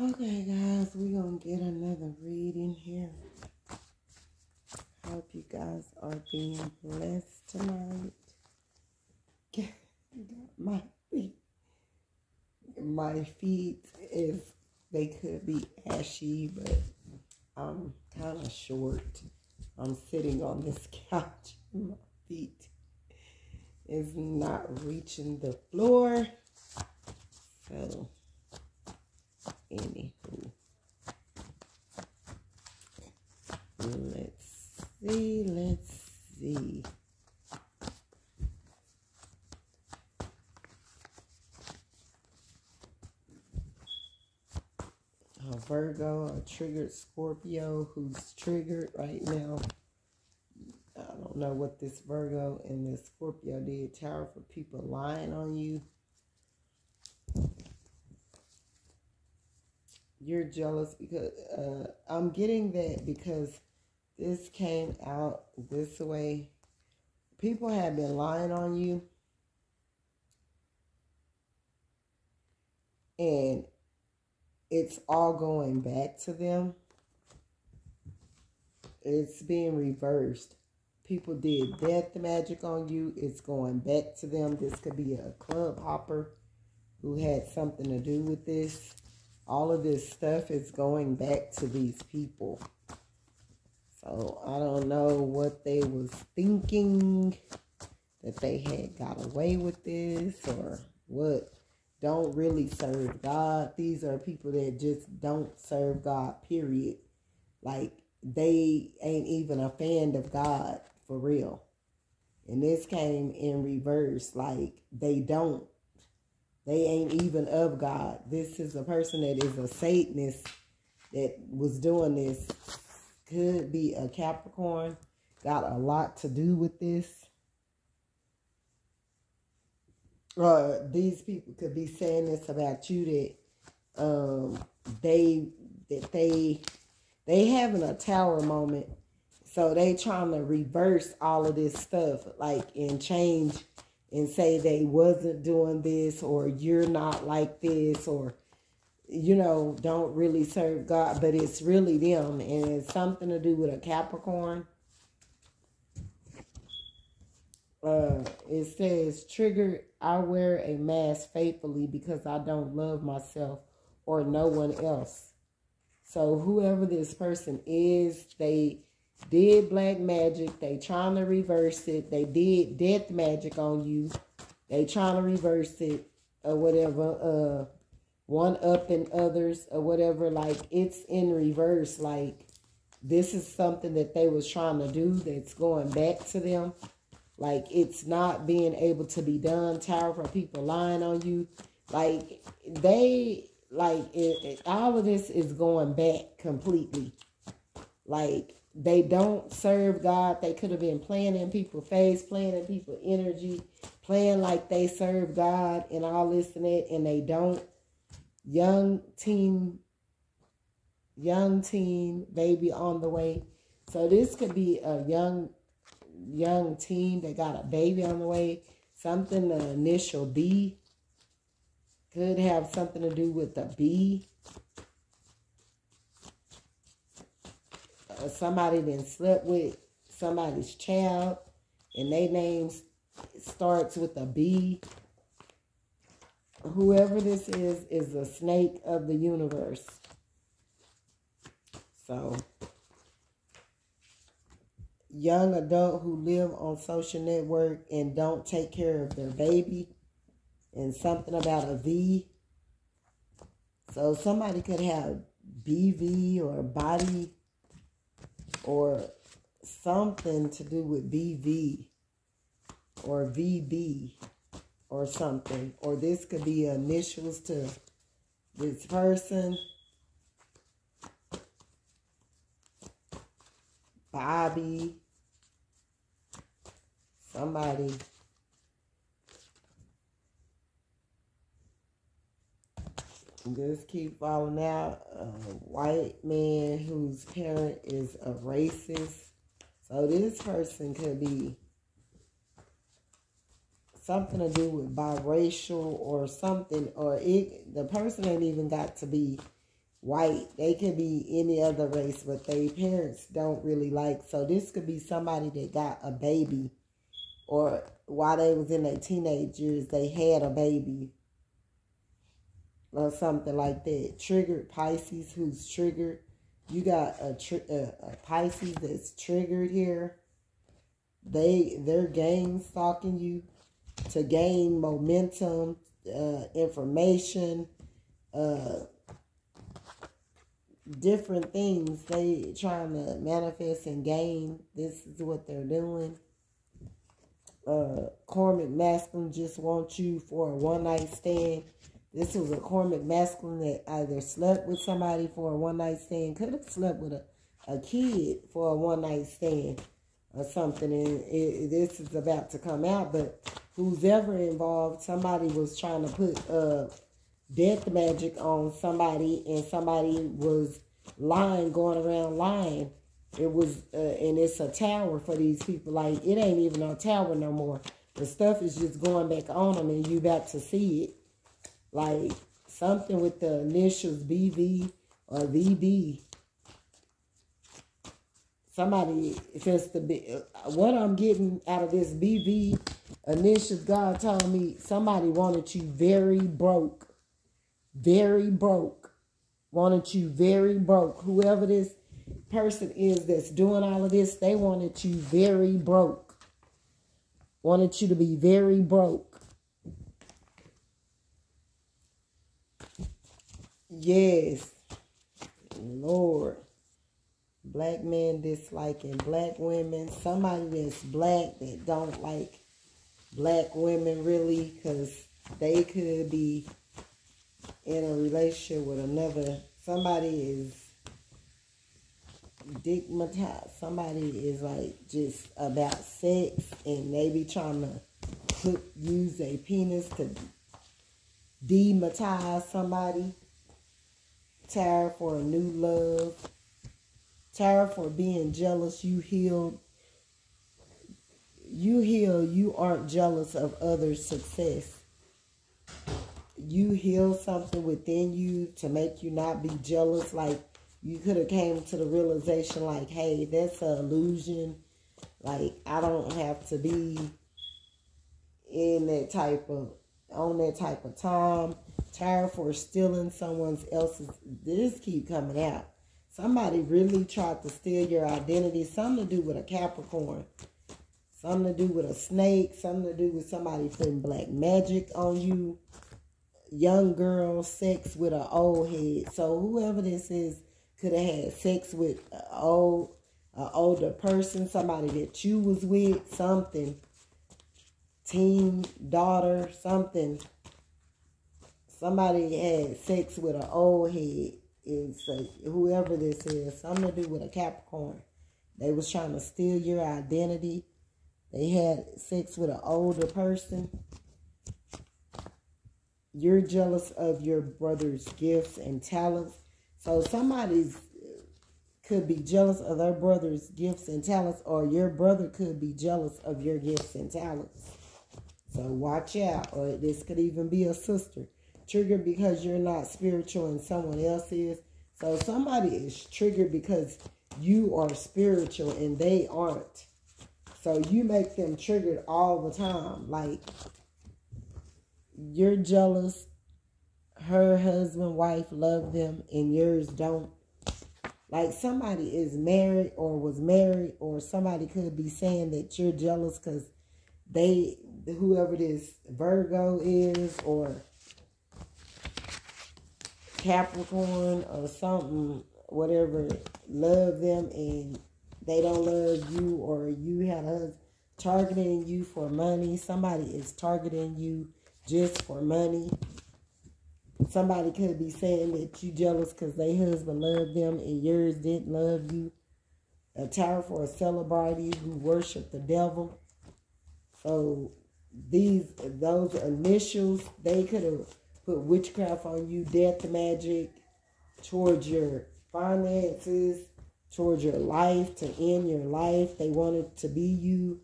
Okay, guys, we're going to get another reading here. Hope you guys are being blessed tonight. my feet, my feet is, they could be ashy, but I'm kind of short. I'm sitting on this couch. My feet is not reaching the floor. So, anywho. Let's see, let's see. A Virgo, a triggered Scorpio who's triggered right now. I don't know what this Virgo and this Scorpio did. Tower for people lying on you. You're jealous because uh, I'm getting that because this came out this way. People have been lying on you. And it's all going back to them. It's being reversed. People did death magic on you. It's going back to them. This could be a club hopper who had something to do with this. All of this stuff is going back to these people. So I don't know what they was thinking that they had got away with this or what don't really serve God. These are people that just don't serve God, period. Like they ain't even a fan of God for real. And this came in reverse, like they don't. They ain't even of God. This is a person that is a Satanist that was doing this could be a Capricorn. Got a lot to do with this. Uh, these people could be saying this about you that um, they that they they having a tower moment. So they trying to reverse all of this stuff, like and change and say they wasn't doing this or you're not like this or you know, don't really serve God, but it's really them. And it's something to do with a Capricorn. Uh, it says, trigger, I wear a mask faithfully because I don't love myself or no one else. So whoever this person is, they did black magic. They trying to reverse it. They did death magic on you. They trying to reverse it or whatever. Uh, one up and others or whatever. Like it's in reverse. Like this is something that they was trying to do that's going back to them. Like it's not being able to be done. Tower for people lying on you. Like they like it, it, all of this is going back completely. Like they don't serve God. They could have been playing in people's face, playing in people's energy, playing like they serve God and all this and that, and they don't young teen, young teen baby on the way. So this could be a young, young teen that got a baby on the way. Something the initial B could have something to do with the B. Uh, somebody then slept with somebody's child and their name starts with a B whoever this is, is the snake of the universe. So, young adult who live on social network and don't take care of their baby and something about a V. So somebody could have BV or body or something to do with BV or VB or something. Or this could be initials to this person. Bobby. Somebody. Just keep falling out. A white man whose parent is a racist. So this person could be something to do with biracial or something, or it, the person ain't even got to be white. They could be any other race, but their parents don't really like. So this could be somebody that got a baby or while they was in their teenage years, they had a baby or something like that. Triggered Pisces who's triggered. You got a, a, a Pisces that's triggered here. They they're game stalking you to gain momentum, uh, information, uh, different things. They trying to manifest and gain. This is what they're doing. Uh, Karmic masculine just wants you for a one night stand. This was a Karmic masculine that either slept with somebody for a one night stand, could have slept with a, a kid for a one night stand or something. And it, this is about to come out, but who's ever involved, somebody was trying to put uh, death magic on somebody, and somebody was lying, going around lying. It was, uh, and it's a tower for these people. Like, it ain't even a tower no more. The stuff is just going back on them, and you about to see it. Like, something with the initials BV or VB somebody to be what I'm getting out of this BV initials. God told me somebody wanted you very broke, very broke, wanted you very broke. Whoever this person is that's doing all of this, they wanted you very broke, wanted you to be very broke. Yes, Lord. Black men disliking black women, somebody that's black that don't like black women really because they could be in a relationship with another, somebody is digmatized, somebody is like just about sex and they be trying to put, use a penis to dematize somebody, tired for a new love Tired for being jealous, you healed. You heal, you aren't jealous of others' success. You heal something within you to make you not be jealous. Like you could have came to the realization like, hey, that's an illusion. Like I don't have to be in that type of on that type of time. Tired for stealing someone else's this keep coming out. Somebody really tried to steal your identity. Something to do with a Capricorn. Something to do with a snake. Something to do with somebody putting black magic on you. Young girl, sex with an old head. So whoever this is could have had sex with an old, an older person. Somebody that you was with. Something. Teen, daughter, something. Somebody had sex with an old head is a, whoever this is, something to do with a Capricorn. They was trying to steal your identity. They had sex with an older person. You're jealous of your brother's gifts and talents. So somebody's could be jealous of their brother's gifts and talents, or your brother could be jealous of your gifts and talents. So watch out, or this could even be a sister triggered because you're not spiritual and someone else is. So somebody is triggered because you are spiritual and they aren't. So you make them triggered all the time. Like you're jealous, her husband, wife love them, and yours don't. Like somebody is married or was married, or somebody could be saying that you're jealous because they, whoever this Virgo is, or Capricorn or something, whatever, love them and they don't love you or you have a targeting you for money. Somebody is targeting you just for money. Somebody could be saying that you jealous because their husband loved them and yours didn't love you. A tower for a celebrity who worship the devil. So these those initials, they could have put witchcraft on you, death magic, towards your finances, towards your life, to end your life. They wanted to be you.